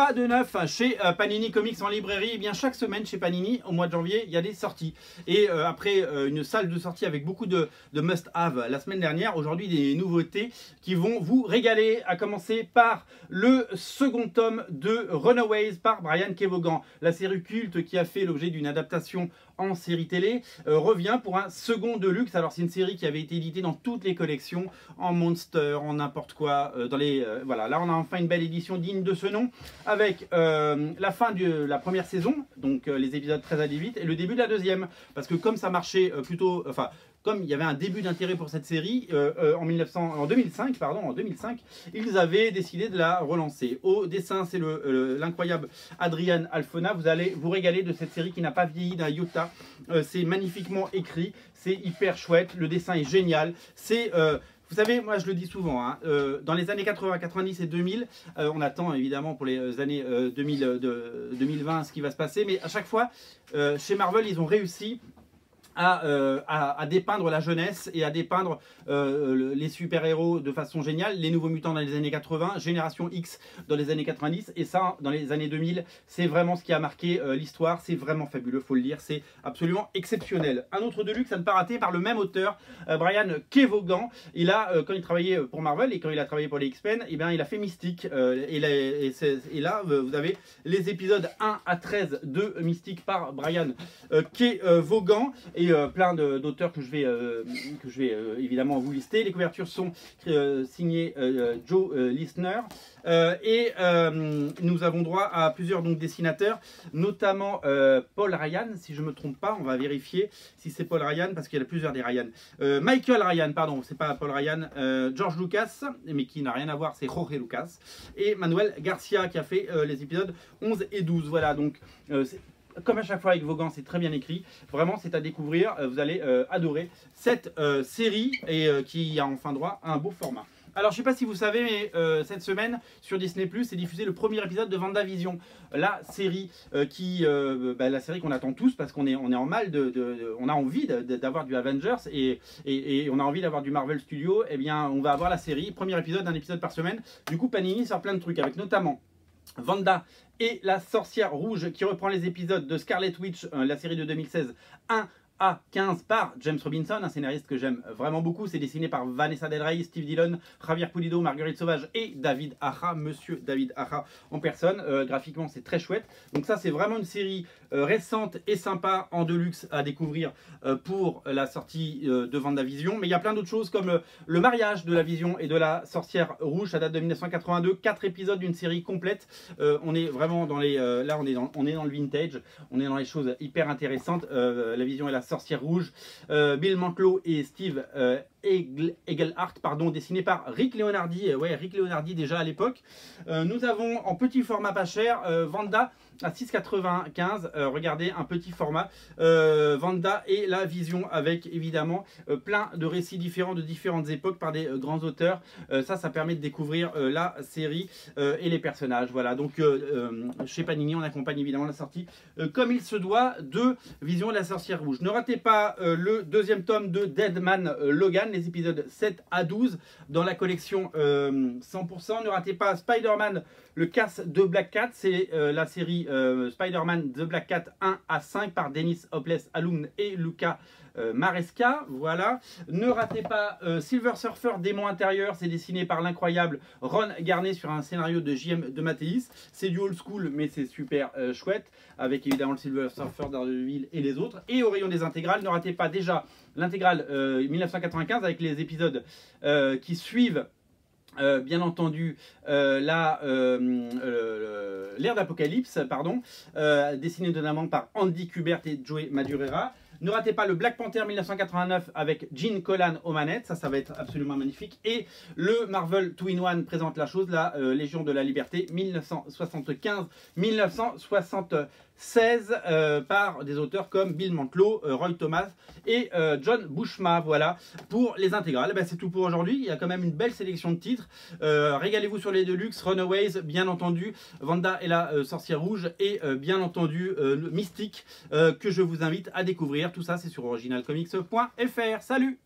Pas de neuf chez euh, Panini Comics en librairie. Eh bien, chaque semaine chez Panini, au mois de janvier, il y a des sorties. Et euh, après euh, une salle de sortie avec beaucoup de, must-have la semaine dernière, aujourd'hui des nouveautés qui vont vous régaler. À commencer par le second tome de Runaways par Brian Kevogan. La série culte qui a fait l'objet d'une adaptation en série télé revient pour un second de luxe. Alors c'est une série qui avait été éditée dans toutes les collections, en monster, en n'importe quoi. dans les voilà, là on a enfin une belle édition digne de ce nom avec euh, la fin de la première saison, donc euh, les épisodes 13 à 18, et le début de la deuxième. Parce que comme ça marchait euh, plutôt... Enfin, comme il y avait un début d'intérêt pour cette série, en, 1900, en 2005, pardon, en 2005, ils avaient décidé de la relancer. Au dessin, c'est l'incroyable Adrian Alfona. Vous allez vous régaler de cette série qui n'a pas vieilli d'un iota. c'est magnifiquement écrit, c'est hyper chouette, le dessin est génial. C'est vous savez, moi je le dis souvent, hein, euh, dans les années 80, 90 et 2000, euh, on attend évidemment pour les années 2000, euh, 2020 ce qui va se passer, mais à chaque fois, chez Marvel, ils ont réussi euh, à, dépeindre la jeunesse et à dépeindre euh, les super-héros de façon géniale. Les nouveaux mutants dans les années 80, Génération X dans les années 90 et ça dans les années 2000, c'est vraiment ce qui a marqué euh, l'histoire. C'est vraiment fabuleux, faut le dire, c'est absolument exceptionnel. Un autre de luxe à ne pas rater par le même auteur, Brian Kevogan. Il a, quand il travaillait pour Marvel et quand il a travaillé pour les X-Men, eh il a fait Mystique. Et, et, là, vous avez les épisodes 1 à 13 de Mystique par Brian Kevogan. Et euh, plein d'auteurs que je vais, euh, que je vais euh, évidemment vous lister. Les couvertures sont signées Joe Listener. et nous avons droit à plusieurs donc, dessinateurs, notamment Paul Ryan, si je ne me trompe pas, on va vérifier si c'est Paul Ryan, parce qu'il y a plusieurs des Ryan. Michael Ryan, pardon, c'est pas Paul Ryan, George Lucas, mais qui n'a rien à voir, c'est Jorge Lucas, et Manuel Garcia qui a fait les épisodes 11 et 12. Voilà, donc comme à chaque fois avec Vaughan, c'est très bien écrit. Vraiment, c'est à découvrir. Euh, vous allez euh, adorer cette euh, série et qui a enfin droit à un beau format. Alors, je ne sais pas si vous savez, mais cette semaine, sur Disney+, est diffusé le premier épisode de WandaVision. La série qui, bah, la série qu'on attend tous parce qu'on est, on est en mal, de, on a envie d'avoir du Avengers et, et, on a envie d'avoir du Marvel Studio. Eh bien, on va avoir la série, premier épisode, un épisode par semaine. Du coup, Panini sort plein de trucs, avec notamment Vanda et la sorcière rouge qui reprend les épisodes de Scarlet Witch, euh, la série de 2016, 1 à 15 par James Robinson, un scénariste que j'aime vraiment beaucoup. C'est dessiné par Vanessa Del Rey, Steve Dillon, Javier Pulido, Marguerite Sauvage et David Aja, monsieur David Aja en personne. Euh, graphiquement, c'est très chouette. Donc ça, c'est vraiment une série euh, récente et sympa en deluxe à découvrir euh, pour la sortie de Vendavision. Mais il y a plein d'autres choses comme le mariage de la Vision et de la sorcière rouge, à date de 1982. Quatre épisodes d'une série complète. on est vraiment dans les... là, on est dans, on est dans le vintage. On est dans les choses hyper intéressantes. la Vision et la Sorcière Rouge, euh, Bill Mantlo et Steve euh, Egelhart, pardon, dessiné par Rick Leonardi. Euh, ouais, Rick Leonardi déjà à l'époque. nous avons en petit format pas cher Vanda à 6,95. regardez, un petit format. Vanda et la vision avec évidemment plein de récits différents de différentes époques par des grands auteurs. ça, ça permet de découvrir la série et les personnages. Voilà, donc chez Panini, on accompagne évidemment la sortie comme il se doit de Vision de la sorcière rouge. Ne ratez pas euh, le deuxième tome de Deadman euh, Logan, les épisodes 7 à 12 dans la collection 100%. Euh, ne ratez pas Spider-Man, le casse de Black Cat, c'est la série Spider-Man The Black Cat 1 à 5 par Dennis Hopeless Alum et Luca euh, Maresca, voilà. Ne ratez pas euh, Silver Surfer, démon intérieur, c'est dessiné par l'incroyable Ron Garnet sur un scénario de JM de Mathéis. C'est du old school, mais c'est super euh, chouette, avec évidemment le Silver Surfer d'Ardeville et les autres. Et au rayon des intégrales, ne ratez pas déjà l'intégrale 1995 avec les épisodes qui suivent bien entendu l'ère d'Apocalypse, pardon, dessiné notamment par Andy Kubert et Joey Madureira. Ne ratez pas le Black Panther 1989 avec Gene Colan aux manettes, ça, ça va être absolument magnifique. Et le Marvel Twin One présente la chose, la euh, Légion de la Liberté 1975-1976 euh, par des auteurs comme Bill Mantlo, euh, Roy Thomas et John Bushma. Voilà pour les intégrales. Eh ben, c'est tout pour aujourd'hui. Il y a quand même une belle sélection de titres. Régalez-vous sur les Deluxe, Runaways, bien entendu, Vanda et la sorcière rouge et bien entendu Mystique que je vous invite à découvrir tout ça, c'est sur originalcomics.fr. Salut